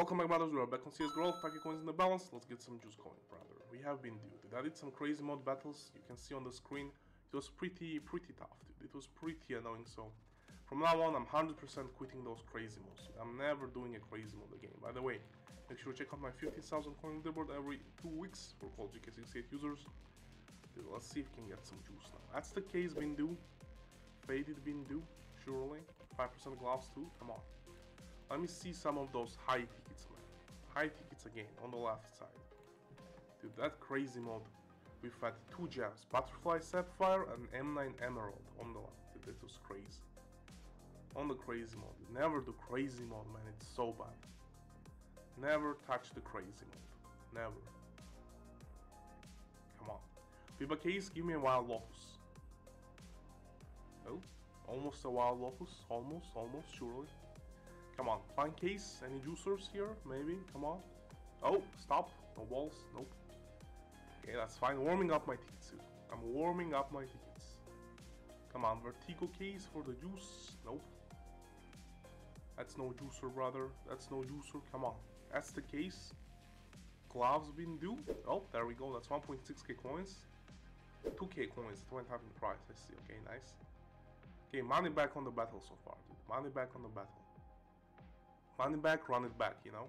Welcome back brothers, we are back on CSGO, packet coins in the balance, let's get some juice going brother. We have been dude, I did some crazy mode battles, you can see on the screen, it was pretty, pretty tough dude, it was pretty annoying. So from now on I'm 100% quitting those crazy modes, I'm never doing a crazy mode again. By the way, make sure to check out my 15,000 coin leaderboard every 2 weeks for all GK68 users. Dude, let's see if we can get some juice now. That's the case Bindu, faded Bindu, surely, 5% gloves too, come on. Let me see some of those high tickets, man. High tickets again, on the left side. Dude, that crazy mode. We've had two gems, Butterfly Sapphire and M9 Emerald on the left. Dude, that was crazy. On the crazy mode. Never do crazy mode, man. It's so bad. Never touch the crazy mode. Never. Come on. FIBA case, give me a Wild Lotus. Oh, almost a Wild Lotus. Almost, almost, surely. Come on, fine case. Any juicers here? Maybe. Come on. Oh, stop. No balls. Nope. Okay, that's fine. Warming up my tickets. I'm warming up my tickets. Come on, Vertigo case for the juice. Nope. That's no juicer, brother. That's no juicer. Come on. That's the case. Gloves been due. Oh, there we go. That's 1.6k coins. 2k coins. It went up in price. I see. Okay, nice. Okay, money back on the battle so far, dude. Money back on the battle. Money back, run it back, you know?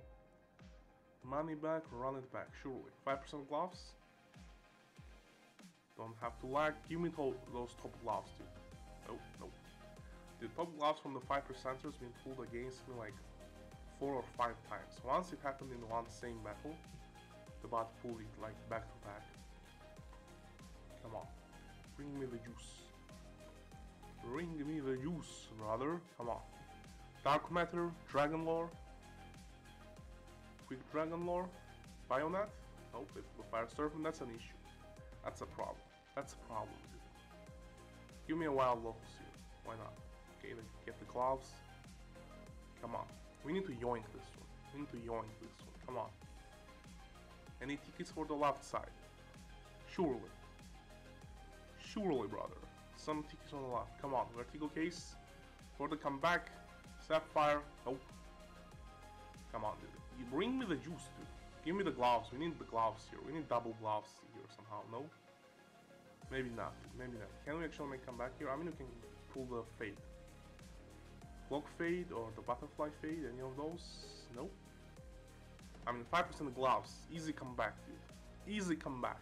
Money back, run it back, surely. 5% gloves? Don't have to lag. Give me those top gloves, dude. Oh, no. The top gloves from the 5%ers been pulled against me like 4 or 5 times. Once it happened in one same battle, the bot pulled it like back to back. Come on. Bring me the juice. Bring me the juice, brother. Come on. Dark Matter, Dragon Lore, Quick Dragon Lore, Bayonet. Nope, it's the Fire Serpent, that's an issue. That's a problem. That's a problem. Give me a Wild Lotus here. Why not? Okay, let's get the gloves. Come on. We need to yoink this one. We need to yoink this one. Come on. Any tickets for the left side? Surely. Surely, brother. Some tickets on the left. Come on. Vertigo case. For the comeback. Sapphire. Nope. Come on, dude. You bring me the juice, dude. Give me the gloves. We need the gloves here. We need double gloves here somehow. No? Maybe not. Maybe not. Can we actually make comeback here? I mean, we can pull the fade. Cloak fade or the butterfly fade. Any of those? Nope. I mean, 5% gloves. Easy comeback, dude. Easy comeback.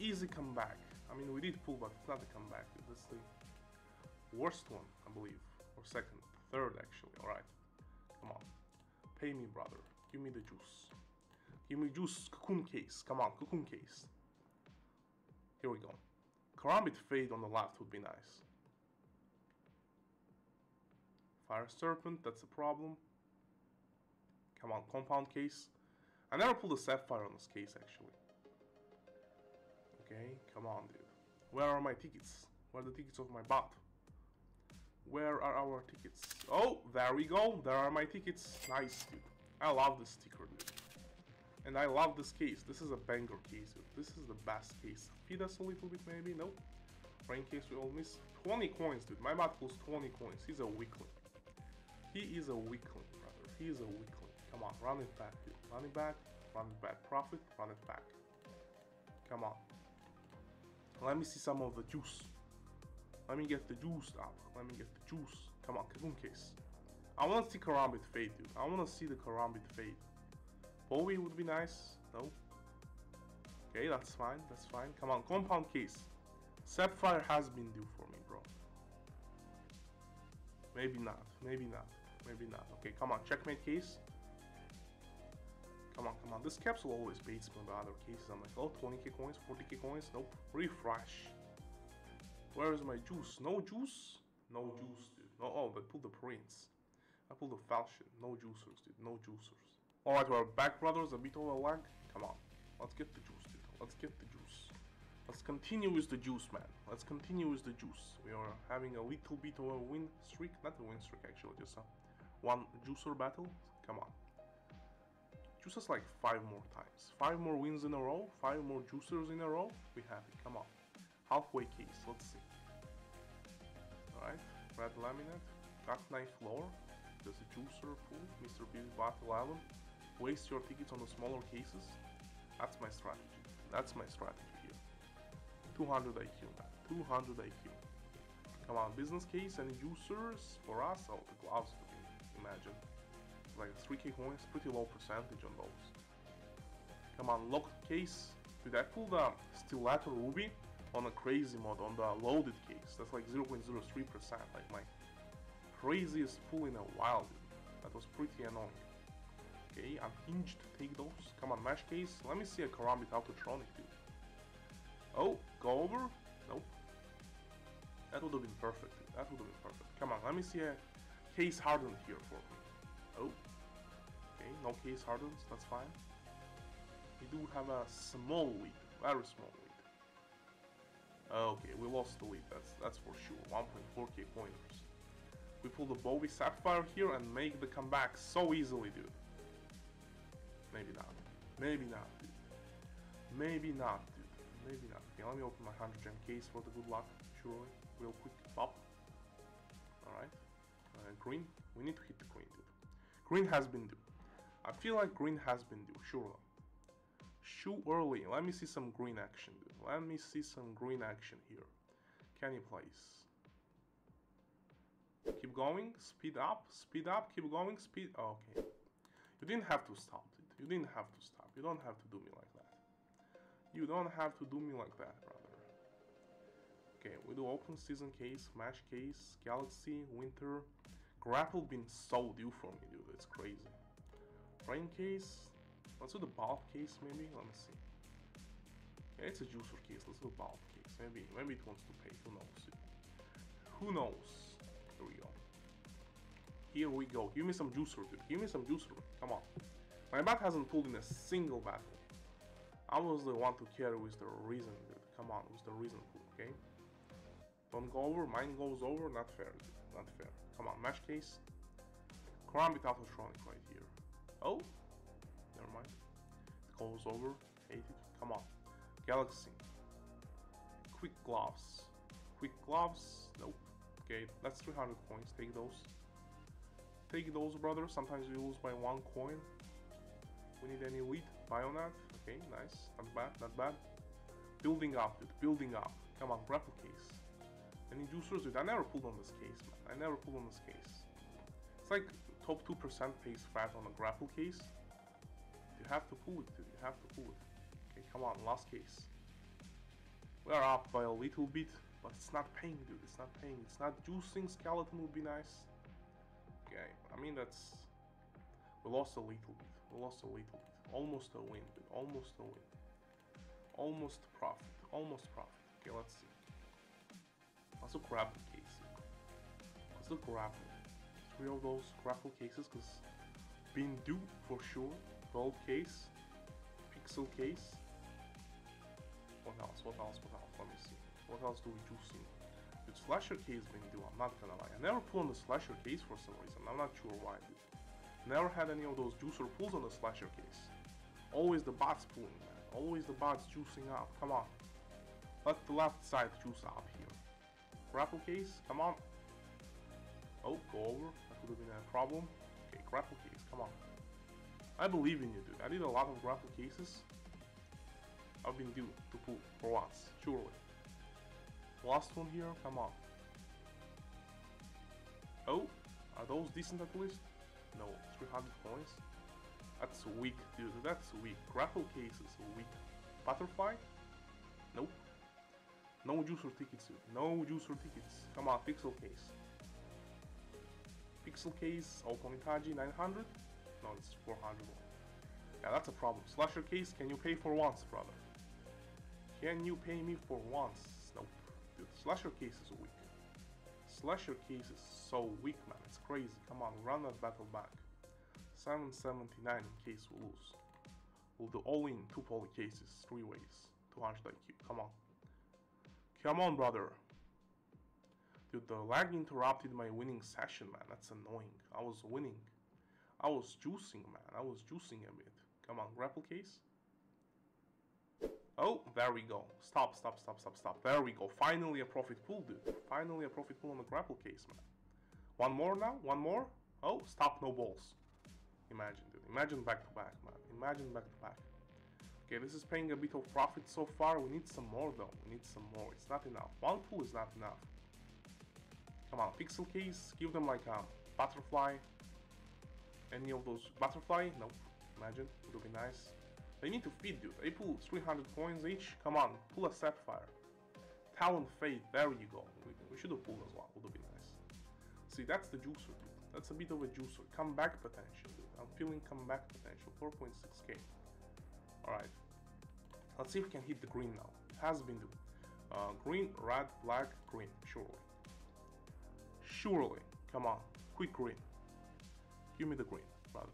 Easy comeback. I mean, we did pull, but it's not a comeback, dude. That's the worst one, I believe or second, third actually, alright. Come on. Pay me, brother. Give me the juice. Give me juice, cocoon case. Come on, cocoon case. Here we go. Karambit Fade on the left would be nice. Fire Serpent, that's a problem. Come on, compound case. I never pulled a Sapphire on this case, actually. Okay, come on, dude. Where are my tickets? Where are the tickets of my bot? Where are our tickets? Oh, there we go. There are my tickets. Nice, dude. I love this sticker, dude. And I love this case. This is a banger case, dude. This is the best case. Feed us a little bit, maybe? Nope. Rain case we all miss. 20 coins, dude. My bot pulls 20 coins. He's a weakling. He is a weakling, brother. He is a weakling. Come on, run it back, dude. Run it back. Run it back. Profit, run it back. Come on. Let me see some of the juice. Let me get the juice up. Let me get the juice. Come on, Kaboom case. I want to see Karambit fade, dude. I want to see the Karambit fade. Bowie would be nice. No. Okay, that's fine. That's fine. Come on, compound case. Sapphire has been due for me, bro. Maybe not. Maybe not. Maybe not. Okay, come on. Checkmate case. Come on, come on. This capsule always baits me by other cases. I'm like, oh, 20k coins, 40k coins. Nope. Refresh. Where is my juice? No juice? No juice, dude. No, oh, I pulled the prince. I pulled the falchion. No juicers, dude. No juicers. Alright, we're back, brothers. A bit of a lag. Come on. Let's get the juice, dude. Let's get the juice. Let's continue with the juice, man. Let's continue with the juice. We are having a little bit of a win streak. Not a win streak, actually. Just a one juicer battle. Come on. Juice us like five more times. Five more wins in a row. Five more juicers in a row. We have it. Come on halfway case, let's see. Red laminate, cut knife floor, There's a juicer pool, Mr. B Battle Island. Waste your tickets on the smaller cases. That's my strategy. That's my strategy here. 200 IQ, man. 200 IQ. Come on, business case, and juicers for us? Oh, the gloves, imagine. Like 3k coins, pretty low percentage on those. Come on, locked case. I pulled a Stiletto Ruby on a crazy mod, on the loaded case. That's like 0.03%, like my craziest pull in a while, dude. That was pretty annoying. Okay, unhinged, to take those. Come on, match case. Let me see a Karambit Autotronic, dude. Oh, go over? Nope. That would have been perfect. That would have been perfect. Come on, let me see a case hardened here for me. Oh. Okay, no case hardens, that's fine. We do have a small lead, very small lead. Okay, we lost the lead, that's that's for sure. 1.4k pointers. We pull the Bowie Sapphire here and make the comeback so easily, dude. Maybe not. Maybe not, dude. Maybe not, dude. Maybe not. Okay, let me open my 100 gem case for the good luck, surely. Real quick. Pop. Alright. Uh, green. We need to hit the green, dude. Green has been due. I feel like green has been due, surely. Shoot early. Let me see some green action, dude. Let me see some green action here. Can you please? Keep going. Speed up. Speed up. Keep going. Speed. Oh, okay. You didn't have to stop, it. You didn't have to stop. You don't have to do me like that. You don't have to do me like that, brother. Okay, we do open season case, match case, galaxy, winter. Grapple been so due for me, dude. It's crazy. Rain case. Let's do the bulk case, maybe. Let me see. It's a juicer case. Let's do bulk case. Maybe, maybe it wants to pay. Who knows? Who knows? Here we go. Here we go. Give me some juicer, dude. Give me some juicer. Come on. My bat hasn't pulled in a single battle. I was the one to carry with the reason, dude. Come on, with the reason okay? Don't go over, mine goes over, not fair, dude. Not fair. Come on, match case. Karambit Autotronic right here. Oh, never mind. It goes over, hate it. Come on. Galaxy. Quick gloves. Quick gloves, nope. Okay, that's 300 coins, take those. Take those, brother. Sometimes you lose by one coin. We need any lead. Bayonet. Okay, nice. Not bad, not bad. Building up, dude. Building up. Come on, grapple case. Any juicers, dude? I never pulled on this case, man. I never pulled on this case. It's like top 2% pays fat on a grapple case. You have to pull it, dude. You have to pull it. Come on, last case. We are up by a little bit, but it's not paying, dude. It's not paying. It's not juicing. Skeleton would be nice. Okay, I mean, that's... We lost a little bit. We lost a little bit. Almost a win, dude. Almost a win. Almost profit. Almost profit. Okay, let's see. Let's do grapple case. Let's do grapple. Three of those grapple cases, because been due for sure. Gold case. Pixel case. What else? What else? What else? Let me see. What else do we do see? Dude, slasher case been due, I'm not gonna lie. I never pull on the slasher case for some reason. I'm not sure why, dude. Never had any of those juicer pulls on the slasher case. Always the bots pulling, man. Always the bots juicing up. Come on. Let the left side juice up here. Grapple case, come on. Oh, go over. That could have been a problem. Okay, grapple case, come on. I believe in you, dude. I did a lot of grapple cases. I've been due to pull for once, surely. Last one here, come on. Oh, are those decent at least? No, 300 coins. That's weak, dude. That's weak. Grapple case is weak. Butterfly? Nope. No juicer tickets, dude. No juicer tickets. Come on, pixel case. Pixel case, Okonitaji 900? No, it's 400. Yeah, that's a problem. Slasher case, can you pay for once, brother? Can you pay me for once? Nope. Dude, slasher case is weak. Slasher case is so weak, man. It's crazy. Come on, run that battle back. 779 in case we lose. We'll do all in two poly cases, three ways. 200 IQ. Come on. Come on, brother. Dude, the lag interrupted my winning session, man. That's annoying. I was winning. I was juicing, man. I was juicing a bit. Come on, grapple case. Oh, there we go. Stop, stop, stop, stop, stop. There we go. Finally a profit pool, dude. Finally a profit pool on the grapple case, man. One more now? One more? Oh, stop, no balls. Imagine, dude. Imagine back to back, man. Imagine back to back. Okay, this is paying a bit of profit so far. We need some more, though. We need some more. It's not enough. One pull is not enough. Come on, pixel case. Give them like a butterfly. Any of those butterfly? Nope. Imagine. It would be nice. They need to feed, you. They pull 300 coins each. Come on, pull a sapphire. Talon Fade. There you go. We, we should have pulled as well. Would have been nice. See, that's the juicer, dude. That's a bit of a juicer. Comeback potential, dude. I'm feeling comeback potential. 4.6k. Alright. Let's see if we can hit the green now. It has been doing. Uh, green, red, black, green. Surely. Surely. Come on. Quick green. Give me the green, brother.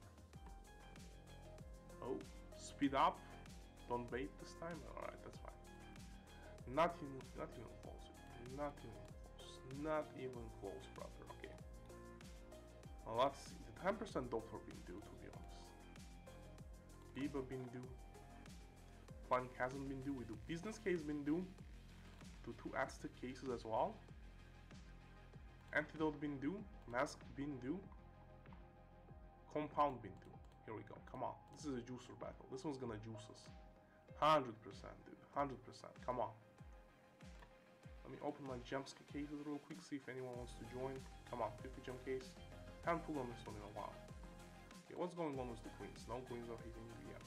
Oh, speed up. Don't bait this time. Alright, that's fine. Nothing, not even close. Not even close. Not even close, brother. Okay. Well, let's see. The 10% Doppler been due, to be honest. Biba. Plank hasn't been due. We do business case been due. Do two Aztec cases as well. Antidote been due. Mask been due. Compound been due. Here we go. Come on. This is a juicer battle. This one's gonna juice us. 100% dude. 100%. Come on. Let me open my jump cases real quick, see if anyone wants to join. Come on, 50 jump case. Haven't pulled on this one in a while. Okay, what's going on with the queens? No queens are hitting the end.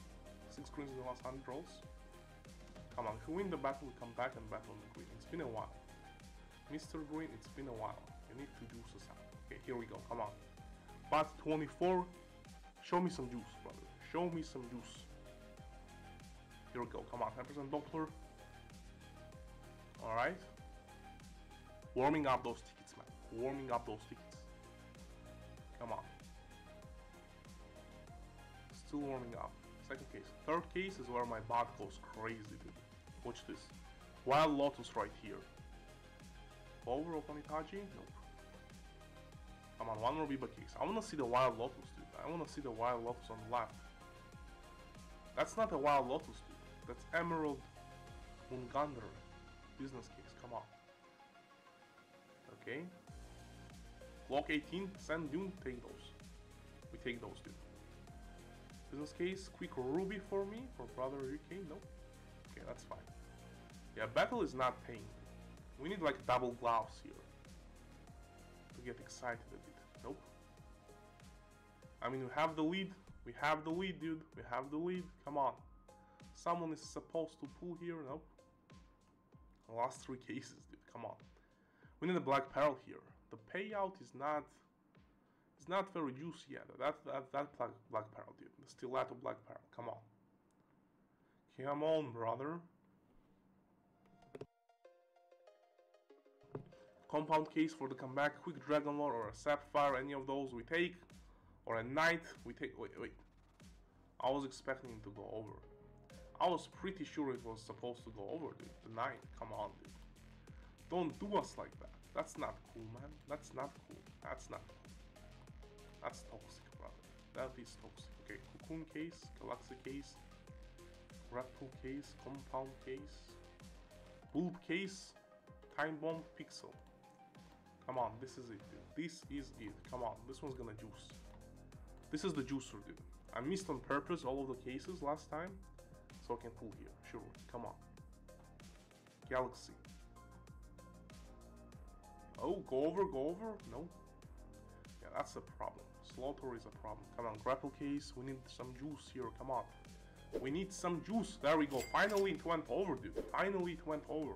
Six queens in the last 100 rolls. Come on, if we win the battle, we come back and battle on the green. It's been a while. Mr. Green, it's been a while. You need to do something. Okay, here we go. Come on. But 24. Show me some juice, brother. Show me some juice. Here we go. Come on. 10% Doppler. Alright. Warming up those tickets, man. Warming up those tickets. Come on. Still warming up. Second case. Third case is where my bot goes crazy, dude. Watch this. Wild Lotus right here. Over open Itachi? Nope. Come on, one more Biba case. I wanna see the Wild Lotus, dude. I wanna see the Wild Lotus on the left. That's not a Wild Lotus, dude. That's Emerald Mungander. Business case, come on. Okay. Block 18, Sand Dune, take those. We take those, dude. Business case, quick ruby for me, for brother UK, no. Okay, that's fine. Yeah, battle is not paying. We need like double gloves here. To get excited a bit. Nope. I mean, we have the lead. We have the lead, dude. We have the lead. Come on. Someone is supposed to pull here. Nope. Last three cases, dude. Come on. We need a black pearl here. The payout is not it's not very juicy yet. That that that black, black pearl, dude. The stiletto black pearl. Come on. Come on, brother. Compound case for the comeback, quick dragon lore or a sapphire, any of those we take. Or a knight, we take wait wait. I was expecting to go over. I was pretty sure it was supposed to go over, dude. The knight, come on, dude. Don't do us like that. That's not cool, man. That's not cool. That's not cool. That's toxic, brother. That is toxic. Okay, cocoon case, galaxy case, grapple case, compound case, bulb case, time bomb pixel. Come on, this is it, dude. This is it. Come on, this one's gonna juice. This is the juicer, dude. I missed on purpose all of the cases last time, so I can pull here. Sure, come on. Galaxy. Oh, go over, go over? No. Yeah, that's a problem. Slaughter is a problem. Come on, grapple case. We need some juice here. Come on. We need some juice. There we go. Finally it went over, dude. Finally it went over.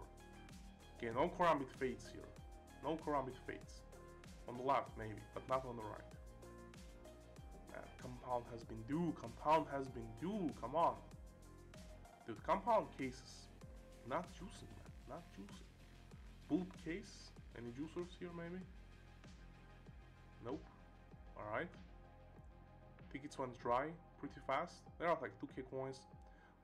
Okay, no Karambit Fates here. No Karambit Fates. On the left, maybe, but not on the right. Compound has been due. Compound has been due. Come on. Dude, compound cases. Not juicing, man. Not juicing. Bulb case. Any juicers here, maybe? Nope. Alright. Tickets went dry pretty fast. There are like 2k coins.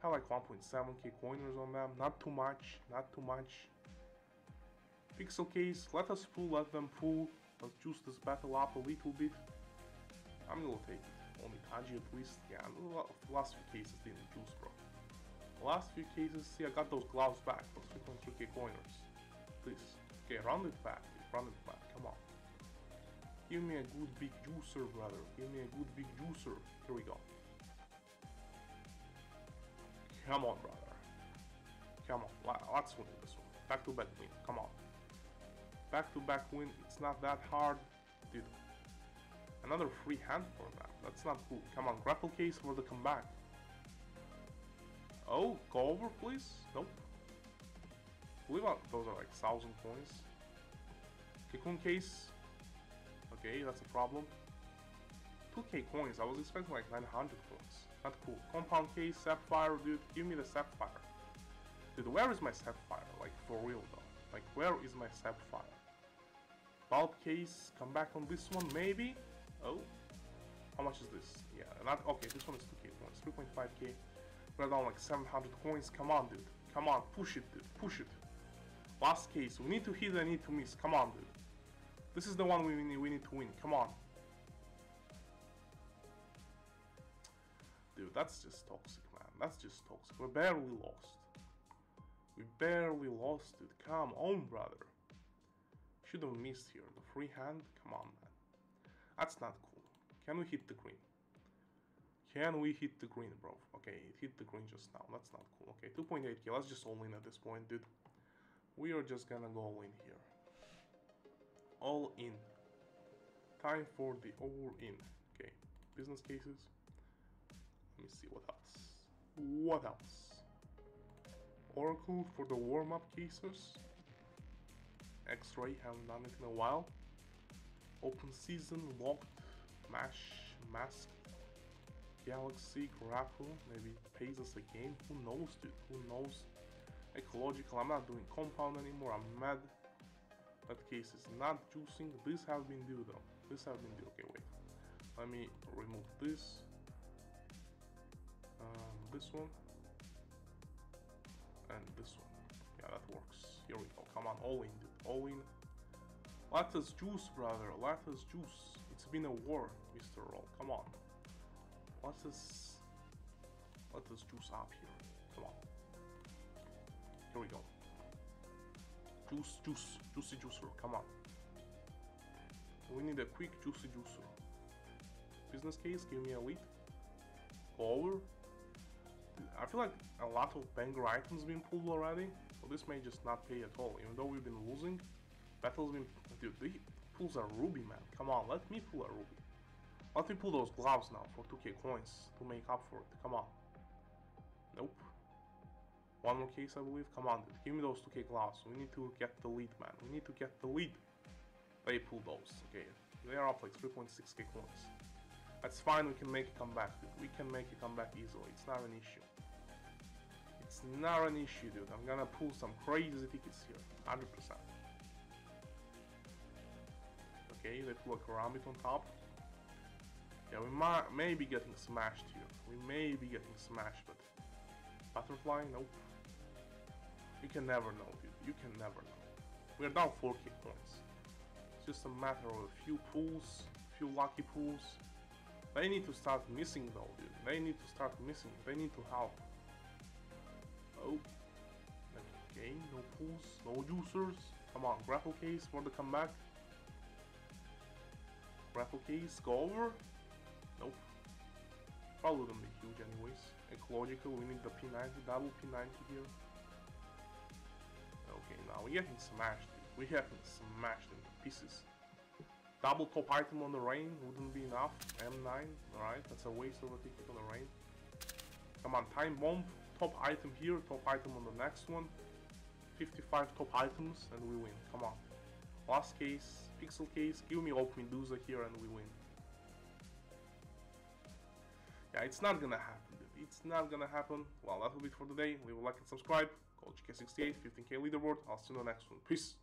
have like 1.7k coiners on them. Not too much. Not too much. Pixel case. Let us pull. Let them pull. Let's juice this battle up a little bit. I'm gonna take it. Oni Taiji at least. Yeah, last few cases didn't juice, bro. Last few cases, see, I got those gloves back. Those 3.3k coiners. Please. Okay, run it back. Run it back. Come on. Give me a good big juicer, brother. Give me a good big juicer. Here we go. Come on, brother. Come on. Let's win this one. Back to back win. Come on. Back to back win. It's not that hard. Dude. Another free hand for that. That's not cool. Come on. Grapple case for the comeback. Oh, go over, please. Nope. Believe those are like thousand coins. Cocoon case. Okay, that's a problem. 2k coins, I was expecting like 900 coins. Not cool. Compound case, sapphire, dude, give me the sapphire. Dude, where is my sapphire? Like, for real though. Like, where is my sapphire? Bulb case, come back on this one, maybe? Oh. How much is this? Yeah, not, okay, this one is 2k coins, 3.5k. We're down like 700 coins, come on, dude. Come on, push it, dude, push it. Last case, we need to hit, I need to miss, come on, dude. This is the one we need, we need to win. Come on. Dude, that's just toxic, man. That's just toxic. We barely lost. We barely lost, dude. Come on, brother. Should have missed here. The free hand? Come on, man. That's not cool. Can we hit the green? Can we hit the green, bro? Okay, it hit the green just now. That's not cool. Okay, 2.8k. Let's just all in at this point, dude. We are just gonna go all in here all in. Time for the all in. Okay, business cases. Let me see what else. What else? Oracle for the warm-up cases. X-ray, haven't done it in a while. Open season, locked, mash, mask, galaxy, grapple, maybe pays us again. Who knows, dude? Who knows? Ecological, I'm not doing compound anymore. I'm mad. That case is not juicing. This has been due though. This has been due. Okay, wait. Let me remove this. Um, this one. And this one. Yeah, that works. Here we go. Come on, all in, dude. All in. Let us juice, brother. Let us juice. It's been a war, Mr. Roll. Come on. Let us... Let us juice up here. Come on. Here we go. Juice, juice, juicy juicer, come on. We need a quick juicy juicer. Business case, give me a lead. Over. I feel like a lot of banger items been pulled already, so this may just not pay at all. Even though we've been losing, battle's been... Dude, the pulls a ruby, man. Come on, let me pull a ruby. Let me pull those gloves now for 2k coins to make up for it. Come on. Nope. One more case, I believe. Come on, dude. Give me those 2k gloves. We need to get the lead, man. We need to get the lead. They pull those. Okay. They are up like 3.6k coins. That's fine. We can make a comeback, dude. We can make a comeback easily. It's not an issue. It's not an issue, dude. I'm gonna pull some crazy tickets here. 100%. Okay, they pull a Karambit on top. Yeah, we might may be getting smashed here. We may be getting smashed, but Butterfly, nope. You can never know, dude. You can never know. We're down 4k points. It's just a matter of a few pulls, a few lucky pulls. They need to start missing though, dude. They need to start missing. They need to help. Oh. Okay, no pulls, no juicers. Come on, grapple case for the comeback. Grapple case, go over. Nope. Probably wouldn't be huge anyways. Ecological, we need the P90, double P90 here. Okay, now we're getting smashed. We're getting smashed into pieces. Double top item on the rain wouldn't be enough. M9, alright, that's a waste of a ticket on the rain. Come on, time bomb, top item here, top item on the next one. 55 top items and we win, come on. Last case, pixel case, give me Oak Medusa here and we win. Yeah, it's not gonna happen, dude. It's not gonna happen. Well, that will be it for today. Leave a like and subscribe. Call GK68, 15k leaderboard. I'll see you in the next one. Peace.